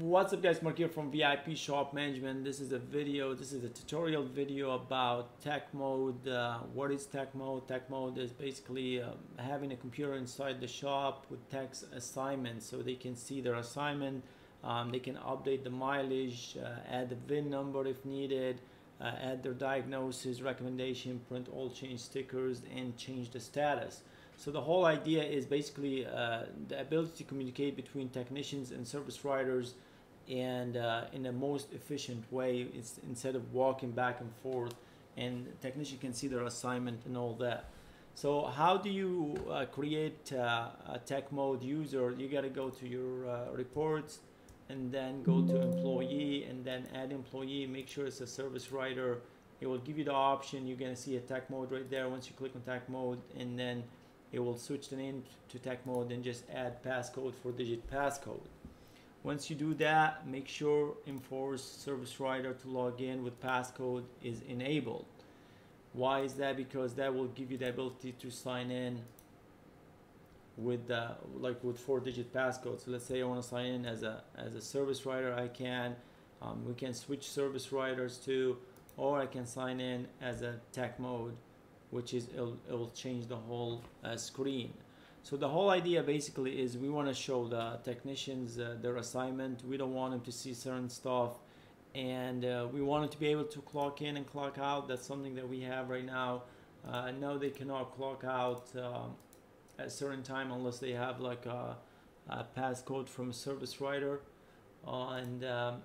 What's up guys, Mark here from VIP Shop Management. This is a video, this is a tutorial video about tech mode. Uh, what is tech mode? Tech mode is basically uh, having a computer inside the shop with techs assignments so they can see their assignment. Um, they can update the mileage, uh, add the VIN number if needed, uh, add their diagnosis, recommendation, print oil change stickers and change the status. So the whole idea is basically uh, the ability to communicate between technicians and service writers and uh, in the most efficient way it's, instead of walking back and forth and technician can see their assignment and all that. So how do you uh, create uh, a tech mode user? You got to go to your uh, reports and then go to employee and then add employee, make sure it's a service writer. It will give you the option. You're going to see a tech mode right there once you click on tech mode and then it will switch the name to tech mode and just add passcode four digit passcode. Once you do that, make sure enforce service writer to log in with passcode is enabled. Why is that? Because that will give you the ability to sign in with the, like with four digit passcode. So let's say I want to sign in as a as a service writer, I can. Um, we can switch service writers to, or I can sign in as a tech mode which is it'll, it will change the whole uh, screen. So the whole idea basically is we want to show the technicians uh, their assignment. We don't want them to see certain stuff and uh, we want them to be able to clock in and clock out. That's something that we have right now. Uh, now they cannot clock out um, at a certain time unless they have like a, a passcode from a service writer. Uh, and um,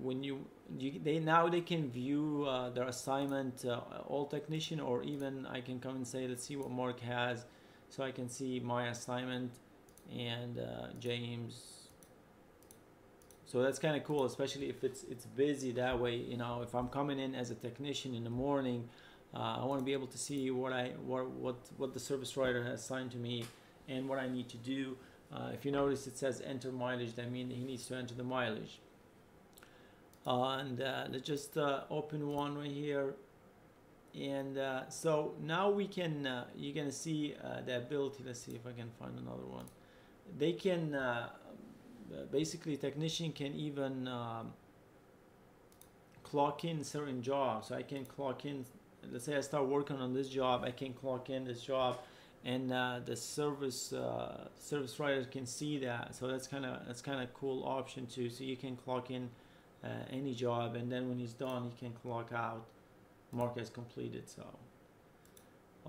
when you, you, they now they can view uh, their assignment uh, all technician or even I can come and say let's see what Mark has so I can see my assignment and uh, James. So that's kind of cool especially if it's it's busy that way you know if I'm coming in as a technician in the morning uh, I want to be able to see what I what what what the service writer has assigned to me and what I need to do. Uh, if you notice it says enter mileage that means he needs to enter the mileage and uh, let's just uh, open one right here. And uh, so now we can uh, you're gonna see uh, the ability. Let's see if I can find another one. They can basically technician can even um, clock in certain jobs. So I can clock in let's say I start working on this job I can clock in this job and the service service writer can see that. So that's kind of that's kind of cool option too. So you can clock in uh, any job and then when he's done he can clock out. Mark as completed so.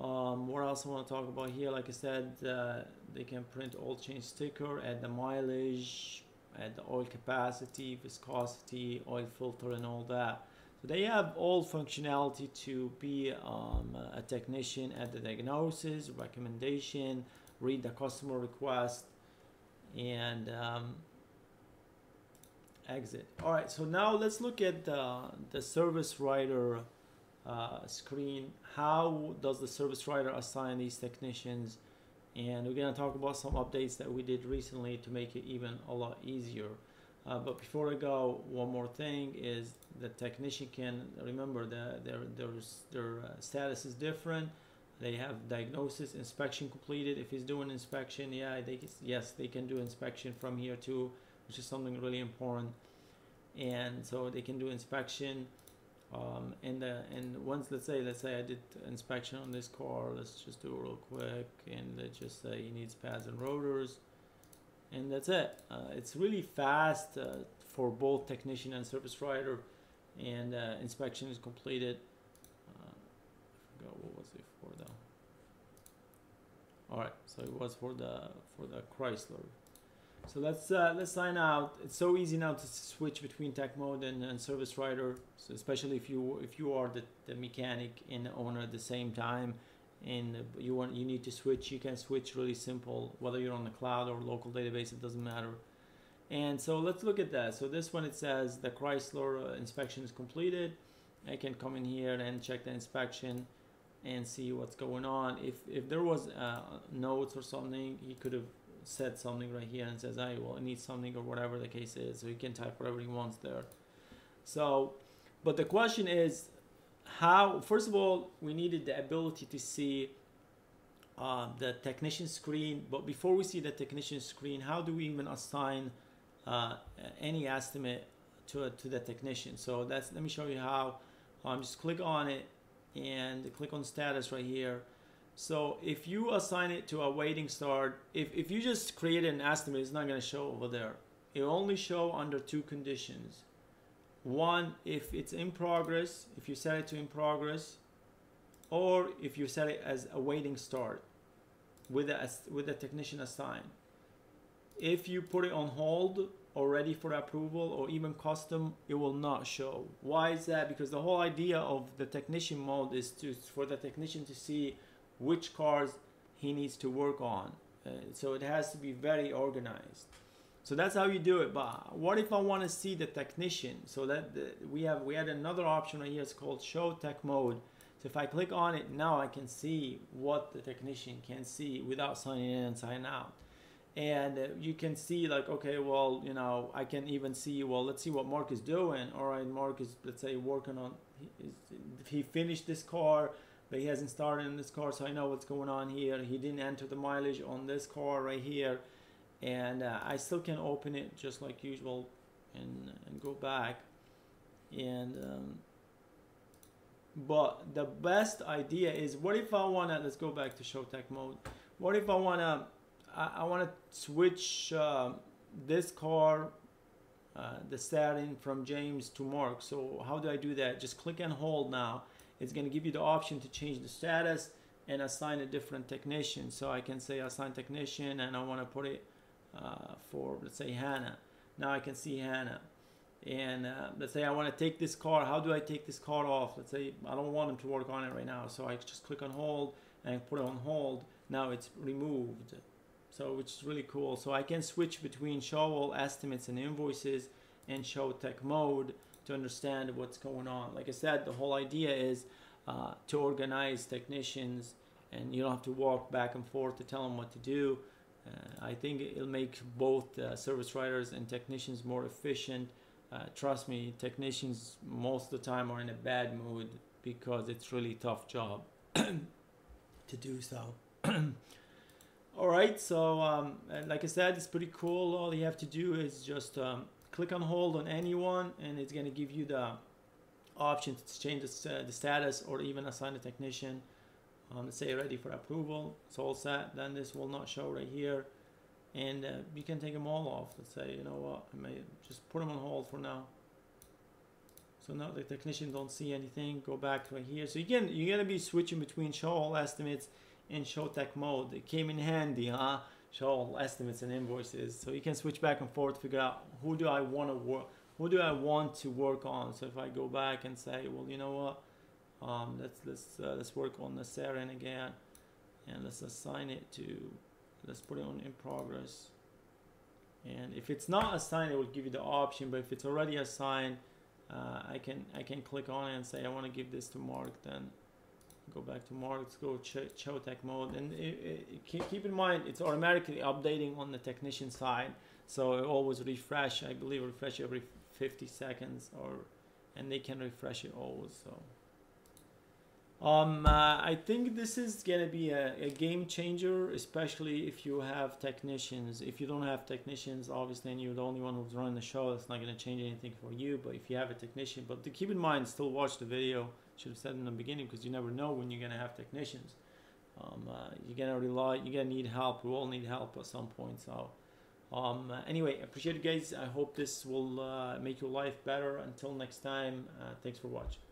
Um, what else I want to talk about here? Like I said uh, they can print oil change sticker add the mileage add the oil capacity viscosity oil filter and all that. So they have all functionality to be um, a technician at the diagnosis recommendation read the customer request and um, exit. All right, so now let's look at the, the service writer uh, screen. How does the service writer assign these technicians? And we're gonna talk about some updates that we did recently to make it even a lot easier. Uh, but before I go, one more thing is the technician can remember that their their their uh, status is different. They have diagnosis, inspection completed. If he's doing inspection, yeah, they yes they can do inspection from here too which is something really important. And so they can do inspection. Um, and and once let's say let's say I did inspection on this car, let's just do it real quick, and let's just say he needs pads and rotors, and that's it. Uh, it's really fast uh, for both technician and service writer, and uh, inspection is completed. Uh, I forgot what was it for though. All right, so it was for the for the Chrysler. So let's uh, let's sign out. It's so easy now to switch between tech mode and, and service writer. So especially if you if you are the, the mechanic and the owner at the same time, and you want you need to switch, you can switch really simple. Whether you're on the cloud or local database, it doesn't matter. And so let's look at that. So this one it says the Chrysler uh, inspection is completed. I can come in here and check the inspection and see what's going on. If if there was uh, notes or something, he could have said something right here and says, I well, I need something or whatever the case is. So he can type whatever he wants there. So, but the question is how, first of all, we needed the ability to see uh, the technician screen. But before we see the technician screen, how do we even assign uh, any estimate to, to the technician. So that's let me show you how. Um, just click on it and click on status right here. So if you assign it to a waiting start, if, if you just create an estimate, it's not going to show over there. It only show under two conditions. One, if it's in progress, if you set it to in progress, or if you set it as a waiting start with a, with a technician assigned. If you put it on hold or ready for approval or even custom, it will not show. Why is that? Because the whole idea of the technician mode is to for the technician to see which cars he needs to work on. Uh, so it has to be very organized. So that's how you do it. But what if I want to see the technician? So that the, we have we had another option right here. It's called Show Tech Mode. So if I click on it now, I can see what the technician can see without signing in and signing out. And uh, you can see like, okay, well, you know, I can even see, well, let's see what Mark is doing. All right, Mark is, let's say, working on, he, he finished this car but he hasn't started in this car so I know what's going on here. He didn't enter the mileage on this car right here. And uh, I still can open it just like usual and, and go back. And um, but the best idea is what if I want to let's go back to show tech mode. What if I want to I, I want to switch uh, this car uh, the setting from James to Mark. So how do I do that? Just click and hold now it's going to give you the option to change the status and assign a different technician. So I can say assign technician and I want to put it uh, for, let's say, Hannah. Now I can see Hannah. And uh, let's say I want to take this car. How do I take this car off? Let's say I don't want him to work on it right now. So I just click on hold and put it on hold. Now it's removed. So which is really cool. So I can switch between show all estimates and invoices and show tech mode to understand what's going on. Like I said, the whole idea is uh, to organize technicians and you don't have to walk back and forth to tell them what to do. Uh, I think it'll make both uh, service writers and technicians more efficient. Uh, trust me, technicians most of the time are in a bad mood because it's really tough job to do so. All right, so um, like I said, it's pretty cool. All you have to do is just um, click on hold on anyone and it's going to give you the option to change the, uh, the status or even assign a technician um, say ready for approval. It's all set. Then this will not show right here. And uh, you can take them all off. Let's say you know what I may just put them on hold for now. So now the technician don't see anything go back right here. So again you're gonna be switching between show all estimates and show tech mode. It came in handy huh show estimates and invoices. So you can switch back and forth, to figure out who do I want to work, who do I want to work on. So if I go back and say, well, you know what, um, let's let's uh, let's work on the Saren again, and let's assign it to, let's put it on in progress. And if it's not assigned, it will give you the option. But if it's already assigned, uh, I can I can click on it and say I want to give this to Mark. Then go back to Mark, let's go ch tech mode. And it, it, keep in mind, it's automatically updating on the technician side. So it always refresh, I believe refresh every 50 seconds or, and they can refresh it always, so. Um, uh, I think this is gonna be a, a, game changer, especially if you have technicians. If you don't have technicians, obviously, and you're the only one who's running the show, that's not gonna change anything for you. But if you have a technician, but to keep in mind, still watch the video should have said in the beginning because you never know when you're going to have technicians. Um, uh, you're going to rely, you're going to need help. We all need help at some point. So, um, uh, anyway, appreciate it, guys. I hope this will uh, make your life better. Until next time, uh, thanks for watching.